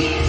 Yes.